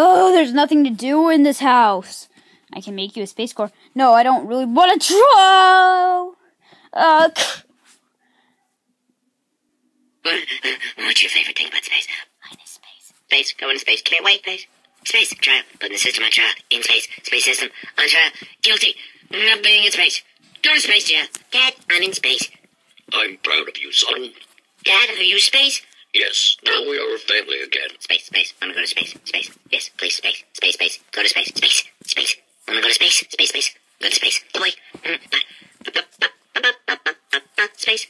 Oh, there's nothing to do in this house. I can make you a space core. No, I don't really want to try. Uh, What's your favorite thing about space? Mine is space. Space, go into space. Can't wait, space. Space, trial. Putting the system on trial. In space. Space system on trial. Guilty. Not being in space. Go to space, Dad. Dad, I'm in space. I'm proud of you, son. Dad, are you space? Yes, now we are a family again. Space, space. I'm gonna go to space. Space. Yes, please, space. Space, space. Go to space. Space. Space. I'm gonna go to space. Space, space. Go to space. Wait. Space.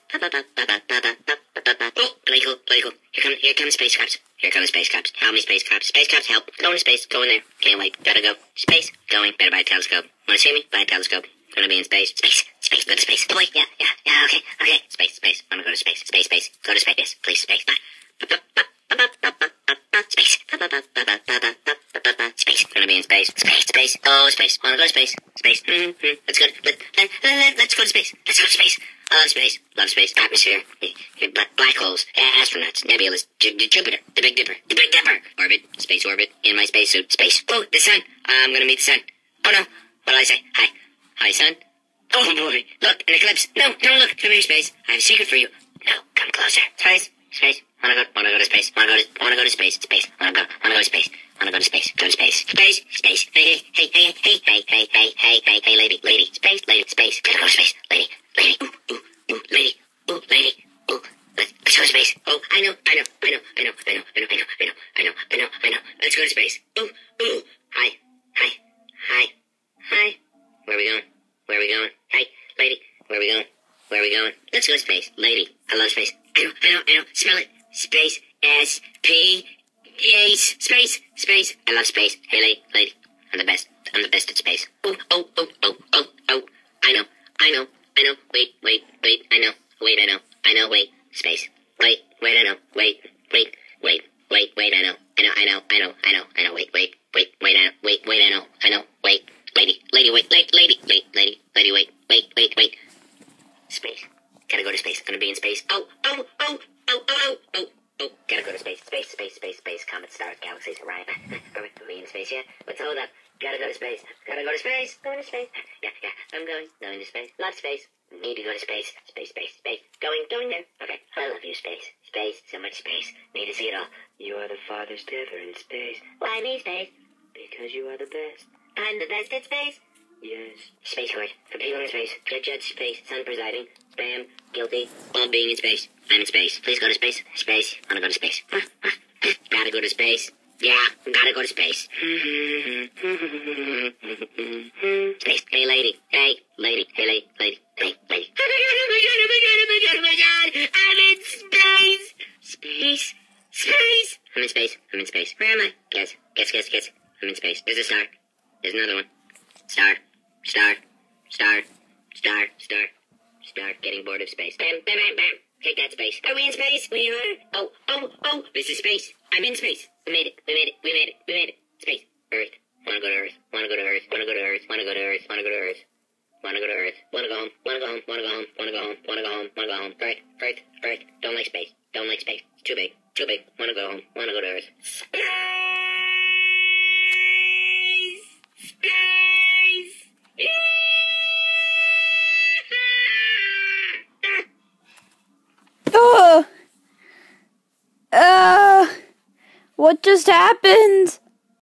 Oh, play cool, play cool. Here come, here come space crabs. Here come the space crabs. Help me, space crabs. Space crabs, help. Going to space. Go in there. Can't wait. Gotta go. Space. Going. Better buy a telescope. Wanna see me? Buy a telescope. Gonna be in space. Space. Space. Go to space. Wait. Yeah, yeah, yeah. Gonna be in space. Space, space. Oh, space. Wanna go to space. Space. Mm-hmm. Let's go. Let, let, let, let's go to space. Let's go to space. I love space. Love space. Atmosphere. Black, holes. Astronauts. Nebulas. J- Jupiter. The Big Dipper. The Big Dipper. Orbit. Space orbit. In my spacesuit. Space. Oh, the sun. I'm gonna meet the sun. Oh no. What did I say? Hi. Hi, sun. Oh boy. Look, an eclipse. No, don't look. Come here, space. I have a secret for you. No, come closer. Space. Space. Wanna go? Wanna go to space? Wanna go to? Wanna go to space? Space. Wanna go? Wanna go to space? Wanna go to space? Go to space. Space. Space. Hey, hey, hey, hey, hey, hey, hey, hey, hey, hey, lady, lady, space, lady, space. Gotta go to space, lady, lady. Ooh, ooh, ooh, lady, ooh, lady, ooh. Let's, let's go to space. Oh, I know, I know, I know, I know, I know, I know, I know, I know, I know, I know, I know. Let's go to space. Ooh, ooh. Hi, hi, hi, hi. Where are we going? Where are we going? Hey, lady, where are we going? Where are we going? Let's go to space, lady. I love space. I know, I know, I know. Smell it. Space. S P Ace. Space. Space. I love space. Hey, lady, lady. I'm the best. I'm the best at space. Oh, oh, oh, oh, oh, oh. I know. I know. I know. Wait, wait, wait. I know. Wait, I know. I know. Wait. Space. Wait, wait. I know. Wait, wait, wait, wait, wait. I know. I know. I know. I know. I know. I know. Wait, wait, wait, wait. I know. Wait, wait. I know. I know. Wait, lady, lady, wait, lady, lady, lady, lady, lady, wait, wait, wait, wait. Space. Gotta go to space. Gonna be in space. Oh, oh, oh, oh, oh, oh, oh. Oh, gotta go to space, space, space, space, space, comets, stars, galaxies, Orion. Are we, in space yet? Let's hold up. Gotta go to space. Gotta go to space. Going to space. Yeah, yeah, I'm going. Going to space. Love space. Need to go to space. Space, space, space. Going, going there. Okay. I love you, space. Space. So much space. Need to see it all. You are the farthest ever in space. Why me, space? Because you are the best. I'm the best at space. Yes. Space Court. For people in space. Judge, judge, space. Sun presiding. Bam. Guilty. All being in space. I'm in space. Please go to space. Space. Wanna go to space. Uh, uh, uh, gotta go to space. Yeah, gotta go to space. space. Hey, lady. Hey, lady. Hey, lady. Lady. Hey, lady. Oh my god, oh my god, oh my god, oh my god, I'm in space. Space. Space. I'm in space. I'm in space. Where am I? Guess. Guess, guess, guess. I'm in space. There's a star. There's another one. Star. Star. Star. Star. Star. Star. Getting bored of space. Bam, bam, bam, bam. Take that space. Are we in space? We are. Oh, oh, oh. This is space. I'm in space. We made it. We made it. We made it. We made it. Space. Earth. Wanna go to Earth. Wanna go to Earth. Wanna go to Earth. Wanna go to Earth. Wanna go to Earth. Wanna go to Earth. Wanna go home. Wanna go home. Wanna go home. Wanna go home. Wanna go home. Wanna go home. Earth. Earth. Earth. Don't like space. Don't like space. Too big. Too big. Wanna go home. Wanna go to Earth. What just happened?